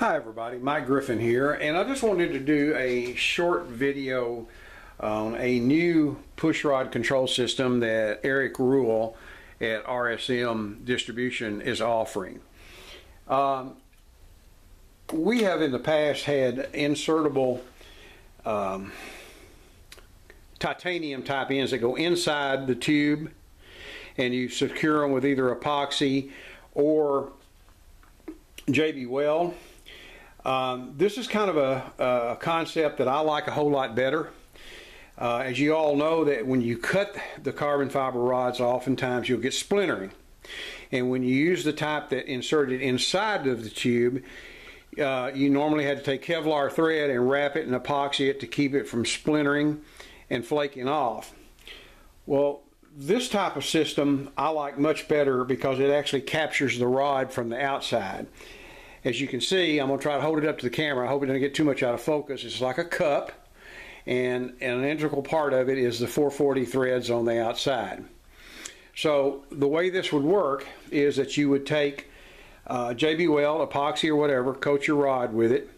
Hi everybody, Mike Griffin here, and I just wanted to do a short video on a new pushrod control system that Eric Rule at RSM Distribution is offering. Um, we have in the past had insertable um, titanium type ends that go inside the tube and you secure them with either epoxy or JB Weld. Um, this is kind of a, a, concept that I like a whole lot better. Uh, as you all know that when you cut the carbon fiber rods oftentimes you'll get splintering and when you use the type that inserted inside of the tube uh, you normally had to take Kevlar thread and wrap it and epoxy it to keep it from splintering and flaking off. Well this type of system I like much better because it actually captures the rod from the outside as you can see, I'm going to try to hold it up to the camera. I hope it doesn't get too much out of focus. It's like a cup, and, and an integral part of it is the 440 threads on the outside. So the way this would work is that you would take uh, JB Weld, epoxy or whatever, coat your rod with it.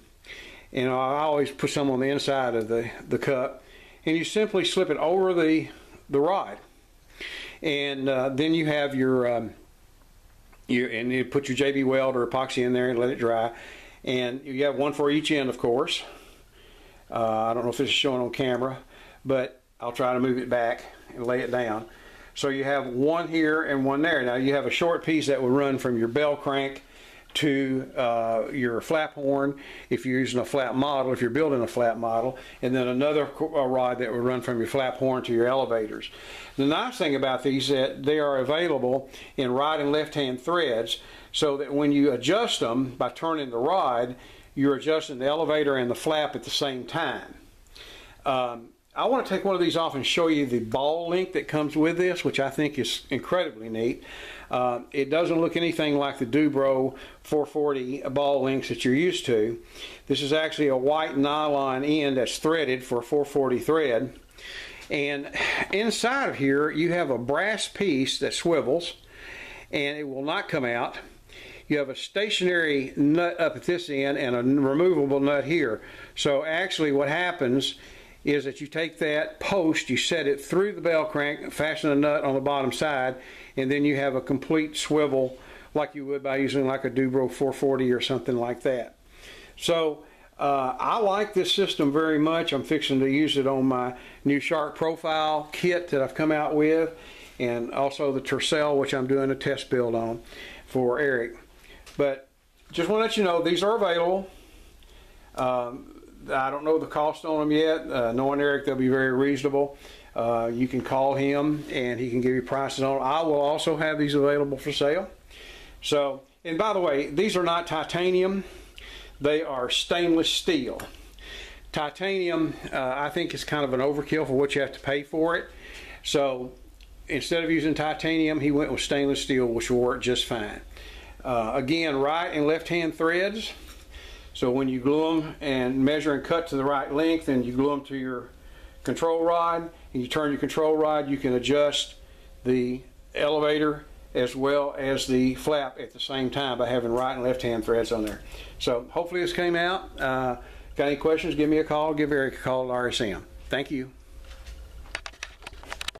And I always put some on the inside of the, the cup. And you simply slip it over the, the rod. And uh, then you have your um, you and you put your JB weld or epoxy in there and let it dry. And you have one for each end, of course. Uh, I don't know if this is showing on camera, but I'll try to move it back and lay it down. So you have one here and one there. Now you have a short piece that will run from your bell crank to uh, your flap horn if you're using a flat model, if you're building a flat model, and then another rod that would run from your flap horn to your elevators. The nice thing about these is that they are available in right and left hand threads so that when you adjust them by turning the rod, you're adjusting the elevator and the flap at the same time. Um, I want to take one of these off and show you the ball link that comes with this, which I think is incredibly neat. Uh, it doesn't look anything like the Du-Bro 440 ball links that you're used to. This is actually a white nylon end that's threaded for a 440 thread. And inside of here, you have a brass piece that swivels, and it will not come out. You have a stationary nut up at this end and a removable nut here. So actually what happens is that you take that post, you set it through the bell crank, fasten a nut on the bottom side, and then you have a complete swivel like you would by using like a Du-Bro 440 or something like that. So uh, I like this system very much. I'm fixing to use it on my new Shark Profile kit that I've come out with, and also the Tercel, which I'm doing a test build on for Eric. But just want to let you know these are available. Um, I don't know the cost on them yet. Uh, knowing Eric, they'll be very reasonable. Uh, you can call him and he can give you prices on them. I will also have these available for sale. So, and by the way, these are not titanium. They are stainless steel. Titanium, uh, I think, is kind of an overkill for what you have to pay for it. So, instead of using titanium, he went with stainless steel, which will work just fine. Uh, again, right and left hand threads. So when you glue them and measure and cut to the right length and you glue them to your control rod and you turn your control rod, you can adjust the elevator as well as the flap at the same time by having right and left hand threads on there. So hopefully this came out. Uh, got any questions, give me a call. Give Eric a call at RSM. Thank you.